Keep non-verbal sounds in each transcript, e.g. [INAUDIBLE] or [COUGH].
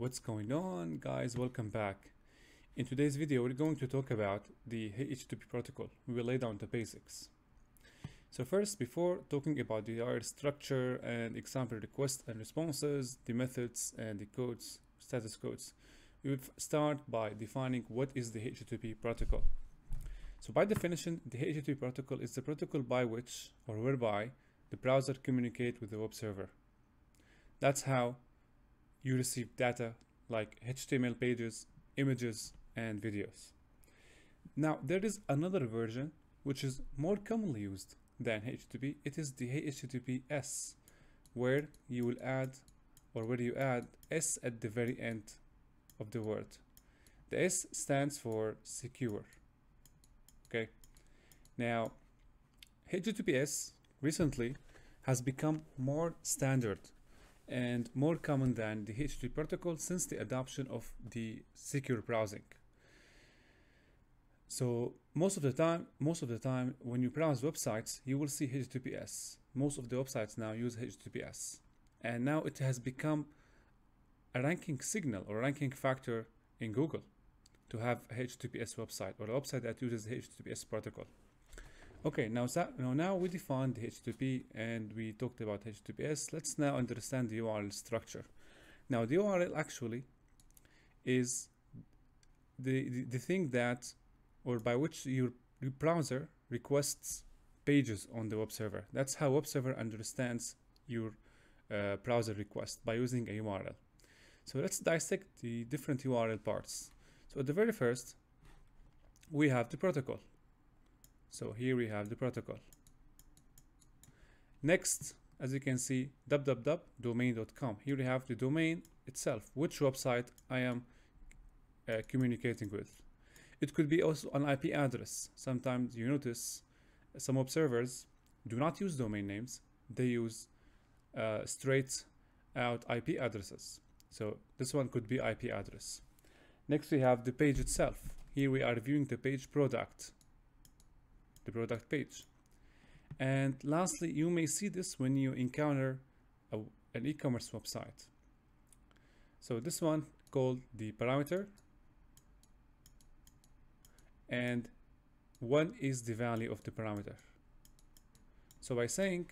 what's going on guys? Welcome back. In today's video we're going to talk about the HTTP protocol. We will lay down the basics. So first before talking about the URL structure and example requests and responses the methods and the codes status codes we will start by defining what is the HTTP protocol. So by definition the HTTP protocol is the protocol by which or whereby the browser communicate with the web server. That's how you receive data like HTML pages, images, and videos. Now, there is another version which is more commonly used than HTTP. It is the HTTPS, where you will add or where you add S at the very end of the word. The S stands for secure. Okay. Now, HTTPS recently has become more standard and more common than the HTTP protocol since the adoption of the secure browsing. So most of the time, most of the time when you browse websites, you will see HTTPS. Most of the websites now use HTTPS. And now it has become a ranking signal or ranking factor in Google to have a HTTPS website or a website that uses HTTPS protocol. Okay, now, now, now we defined HTTP and we talked about HTTPS. Let's now understand the URL structure. Now the URL actually is the, the, the thing that or by which your, your browser requests pages on the web server. That's how web server understands your uh, browser request by using a URL. So let's dissect the different URL parts. So at the very first, we have the protocol. So here we have the protocol. Next, as you can see, www.domain.com. Here we have the domain itself, which website I am uh, communicating with. It could be also an IP address. Sometimes you notice some observers do not use domain names. They use uh, straight out IP addresses. So this one could be IP address. Next, we have the page itself. Here we are viewing the page product the product page. And lastly, you may see this when you encounter a, an e-commerce website. So this one called the parameter and one is the value of the parameter. So by saying,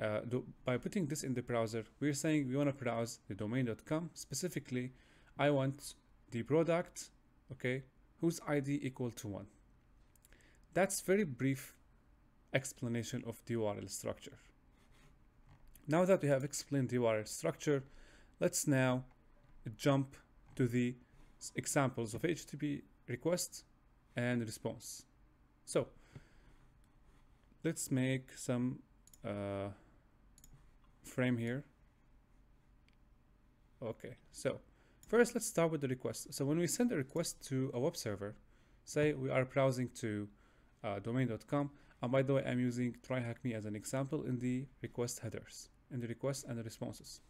uh, by putting this in the browser, we're saying we want to browse the domain.com. Specifically, I want the product, okay, whose ID equal to one. That's very brief explanation of the URL structure. Now that we have explained the URL structure, let's now jump to the examples of HTTP request and response. So let's make some uh, frame here. Okay, so first let's start with the request. So when we send a request to a web server, say we are browsing to uh, domain.com. And by the way, I'm using tryhackme as an example in the request headers, in the request and the responses.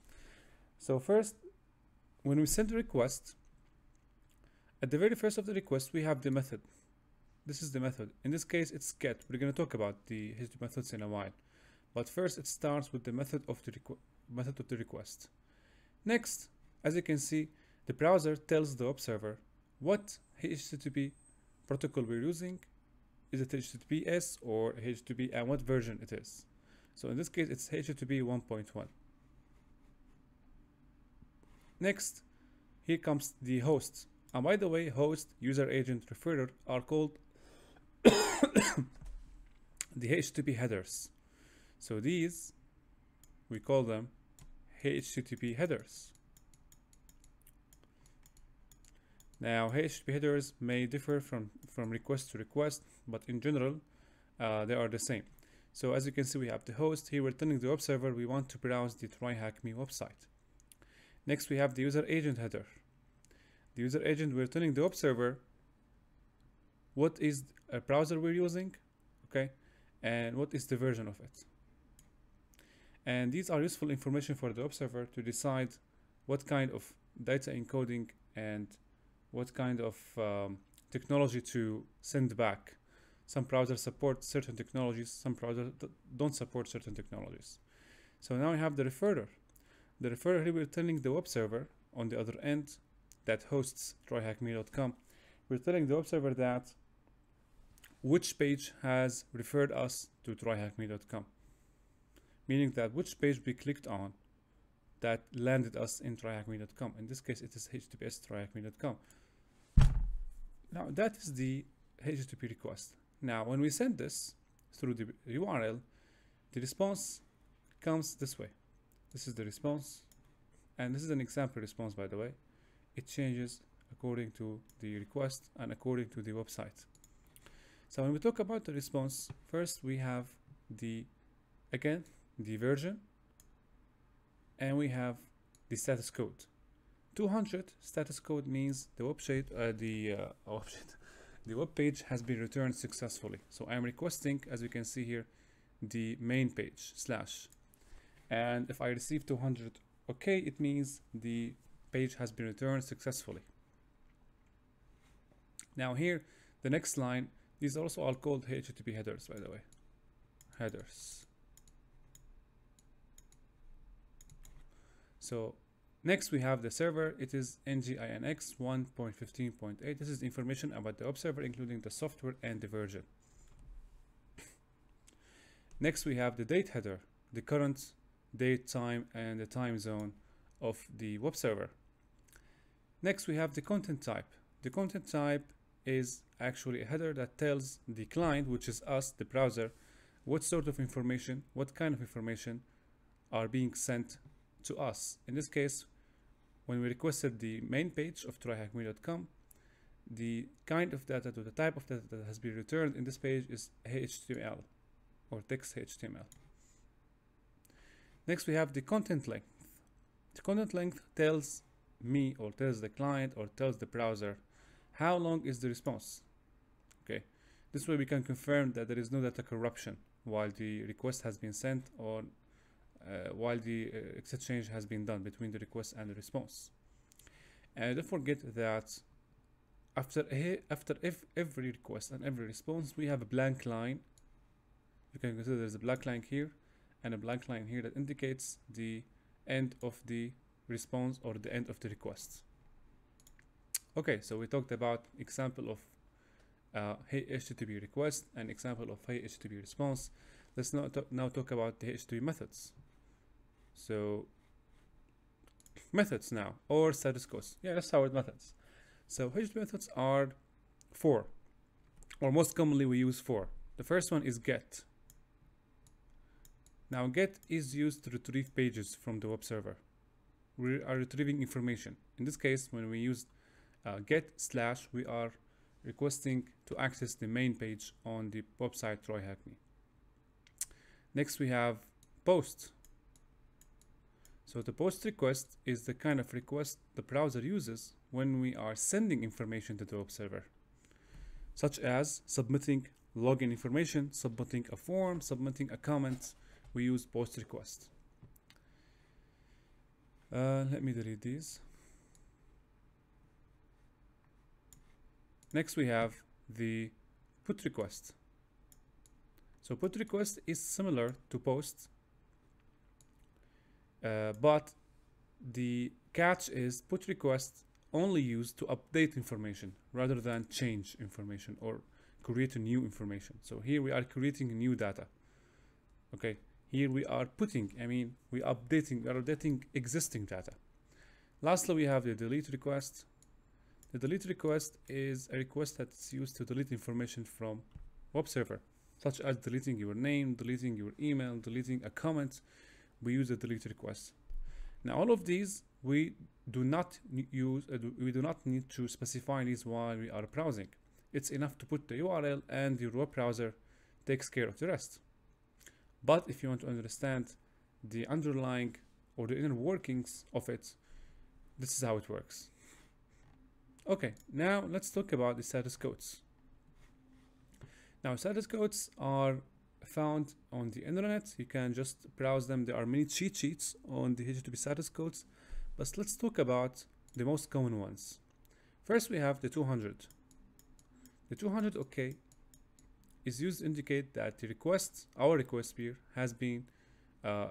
So first, when we send a request, at the very first of the request, we have the method. This is the method. In this case, it's get. We're going to talk about the HTTP methods in a while. But first, it starts with the method of the method of the request. Next, as you can see, the browser tells the web server what HTTP protocol we're using is it HTTPS or HTTP and uh, what version it is. So in this case, it's HTTP 1.1. Next, here comes the host. And by the way, host, user agent, referrer are called [COUGHS] the HTTP headers. So these, we call them HTTP headers. Now, HTTP headers may differ from, from request to request, but in general, uh, they are the same. So as you can see, we have the host. Here we're telling the web server we want to browse the TryHackMe website. Next, we have the user agent header. The user agent, we're telling the web server what is a browser we're using, okay, and what is the version of it. And these are useful information for the web server to decide what kind of data encoding and what kind of um, technology to send back. Some browsers support certain technologies, some browsers don't support certain technologies. So now we have the referrer. the referrer we're telling the web server on the other end that hosts tryhackme.com we're telling the web server that which page has referred us to tryhackme.com meaning that which page we clicked on that landed us in tryhackme.com in this case it is https tryhackme.com now that is the http request now when we send this through the url the response comes this way. This is the response and this is an example response by the way. It changes according to the request and according to the website. So when we talk about the response first we have the again the version and we have the status code. 200 status code means the website uh, the uh, [LAUGHS] the web page has been returned successfully. So i'm requesting as you can see here the main page slash. And if i receive 200 okay it means the page has been returned successfully. Now here the next line these also are called http headers by the way. Headers. So next we have the server. It is nginx 1.15.8. This is information about the web server, including the software and the version. [COUGHS] Next we have the date header, the current date, time, and the time zone of the web server. Next we have the content type. The content type is actually a header that tells the client, which is us, the browser, what sort of information, what kind of information are being sent to us. In this case, when we requested the main page of tryhackme.com, the kind of data to the type of data that has been returned in this page is HTML or text HTML. Next, we have the content length. The content length tells me or tells the client or tells the browser how long is the response. Okay, this way we can confirm that there is no data corruption while the request has been sent or while the uh, exchange has been done between the request and the response. And don't forget that after after if every request and every response, we have a blank line. You can consider there's a blank line here and a blank line here that indicates the end of the response or the end of the request. Okay, so we talked about example of uh, hey HTTP request and example of hey HTTP response. Let's now, now talk about the HTTP methods. So methods now or status codes. Yeah, start with methods. So HTTP methods are four, or most commonly we use four. The first one is get. Now get is used to retrieve pages from the web server. We are retrieving information. In this case, when we use uh, get slash, we are requesting to access the main page on the website TryHackMe. Next we have post. So the post request is the kind of request the browser uses when we are sending information to the web server, such as submitting login information, submitting a form, submitting a comment. We use post request. Uh, let me delete these. Next we have the put request. So put request is similar to post uh, but the catch is put requests only used to update information rather than change information or create new information. So here we are creating new data. Okay, here we are putting, I mean, we updating, we are updating existing data. Lastly, we have the delete request. The delete request is a request that's used to delete information from web server, such as deleting your name, deleting your email, deleting a comment, we use the delete request. Now all of these we do not use, uh, we do not need to specify these while we are browsing. It's enough to put the URL and your web browser takes care of the rest. But if you want to understand the underlying or the inner workings of it, this is how it works. Okay, now let's talk about the status codes. Now status codes are found on the internet. You can just browse them. There are many cheat sheets on the HTTP status codes, but let's talk about the most common ones. First, we have the 200. The 200 OK is used to indicate that the request, our request here, has been uh,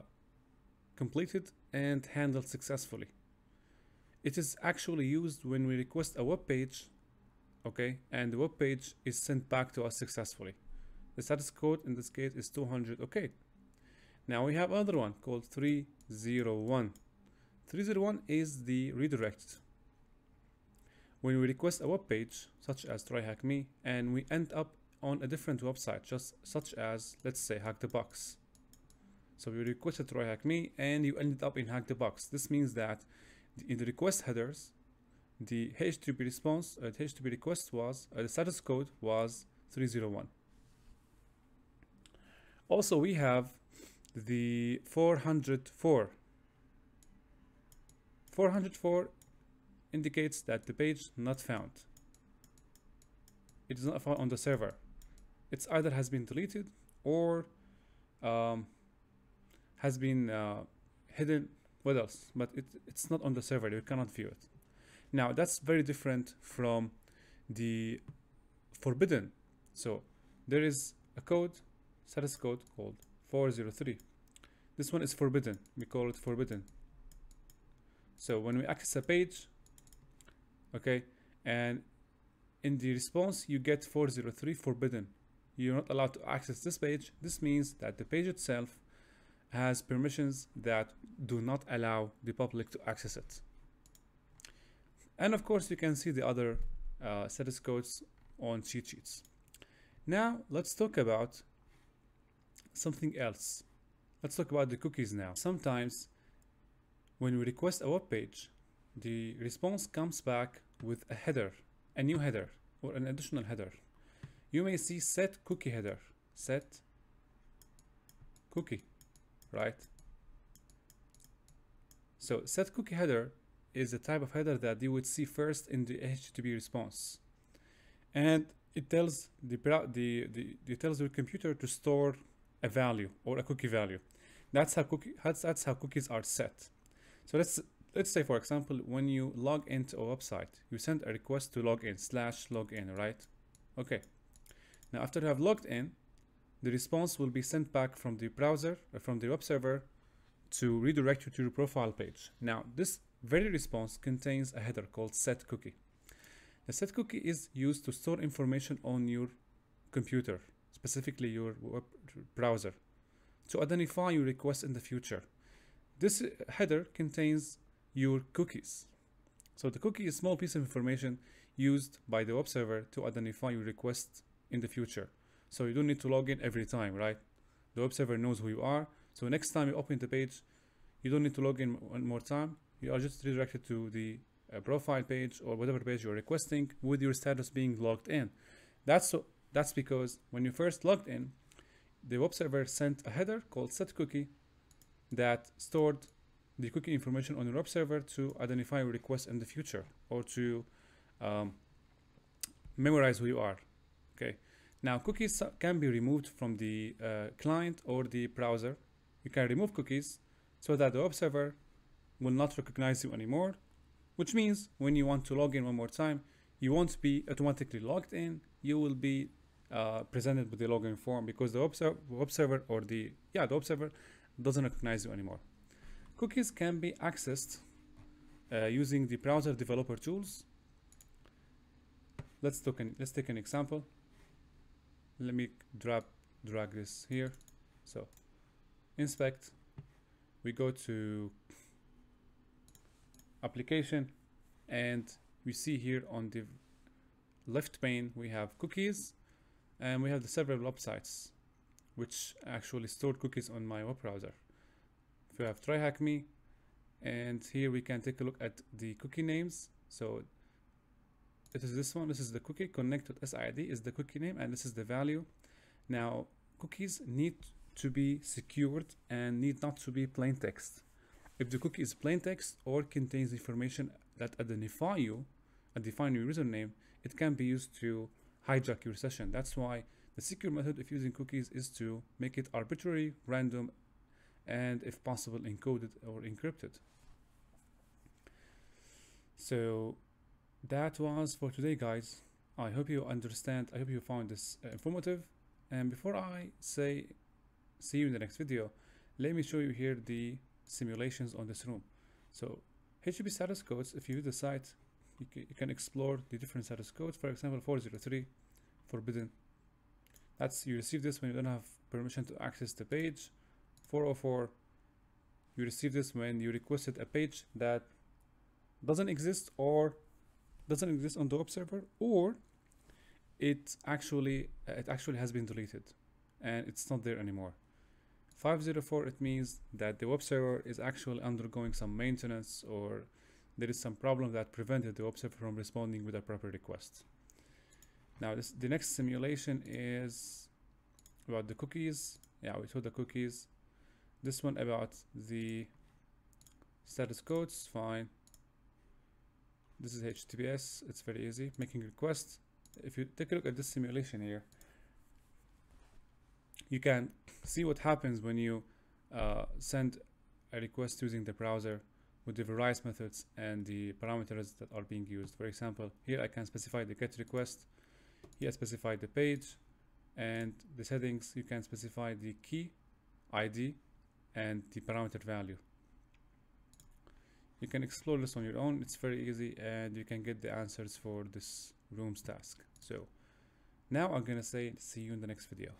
completed and handled successfully. It is actually used when we request a web page, okay, and the web page is sent back to us successfully. The status code in this case is 200, okay. Now we have another one called 301. 301 is the redirect. When we request a web page, such as TryHackMe, and we end up on a different website, just such as, let's say, Hack the Box. So we requested TryHackMe, and you ended up in Hack the Box. This means that in the request headers, the HTTP response, uh, the HTTP request was, uh, the status code was 301. Also, we have the 404. 404 indicates that the page not found. It is not found on the server. It's either has been deleted or um, has been uh, hidden. What else? But it, it's not on the server. You cannot view it. Now that's very different from the forbidden. So there is a code, status code called 403. This one is forbidden. We call it forbidden. So when we access a page, okay, and in the response you get 403 forbidden. You're not allowed to access this page. This means that the page itself has permissions that do not allow the public to access it. And of course, you can see the other uh, status codes on cheat sheets. Now, let's talk about something else. Let's talk about the cookies now. Sometimes when we request a web page, the response comes back with a header, a new header or an additional header. You may see set cookie header, set cookie, right? So set cookie header is a type of header that you would see first in the HTTP response. And it tells the, the, the, it tells your computer to store a value or a cookie value. That's how cookie that's, that's how cookies are set. So let's let's say for example when you log into a website, you send a request to log in slash login, right? Okay. Now after you have logged in, the response will be sent back from the browser or from the web server to redirect you to your profile page. Now this very response contains a header called set cookie. The set cookie is used to store information on your computer, specifically your web browser, to identify your request in the future. This header contains your cookies. So the cookie is a small piece of information used by the web server to identify your request in the future. So you don't need to log in every time, right? The web server knows who you are. So next time you open the page, you don't need to log in one more time. You are just redirected to the uh, profile page or whatever page you're requesting with your status being logged in. That's that's because when you first logged in, the web server sent a header called set cookie that stored the cookie information on your web server to identify your request in the future or to um, memorize who you are. Okay. Now cookies can be removed from the uh, client or the browser. You can remove cookies so that the web server will not recognize you anymore, which means when you want to log in one more time, you won't be automatically logged in. You will be uh, presented with the login form because the web, ser web server or the yeah the web server doesn't recognize you anymore. Cookies can be accessed uh, using the browser developer tools. Let's take an, let's take an example. Let me drag drag this here. So inspect. We go to application and we see here on the left pane we have cookies and we have the several websites which actually stored cookies on my web browser. If you have TryHackMe, and here we can take a look at the cookie names. So it is this one. This is the cookie connected SID is the cookie name, and this is the value. Now cookies need to be secured and need not to be plain text. If the cookie is plain text or contains information that identify you, and define your username, it can be used to hijack your session. That's why the secure method of using cookies is to make it arbitrary, random, and if possible encoded or encrypted. So that was for today guys. I hope you understand, I hope you found this uh, informative. And before I say see you in the next video, let me show you here the simulations on this room. So HTTP status codes, if you use the site, you, you can explore the different status codes. For example, 403, forbidden. That's you receive this when you don't have permission to access the page. 404, you receive this when you requested a page that doesn't exist or doesn't exist on the web server or it actually uh, it actually has been deleted and it's not there anymore 504 it means that the web server is actually undergoing some maintenance or there is some problem that prevented the web server from responding with a proper request. Now this the next simulation is about the cookies. Yeah we saw the cookies. This one about the status codes. Fine. This is https it's very easy. Making requests. If you take a look at this simulation here you can see what happens when you uh, send a request using the browser with the various methods and the parameters that are being used. For example, here I can specify the GET request. Here I specify the page and the settings. You can specify the key, ID, and the parameter value. You can explore this on your own. It's very easy and you can get the answers for this rooms task. So now I'm to say see you in the next video.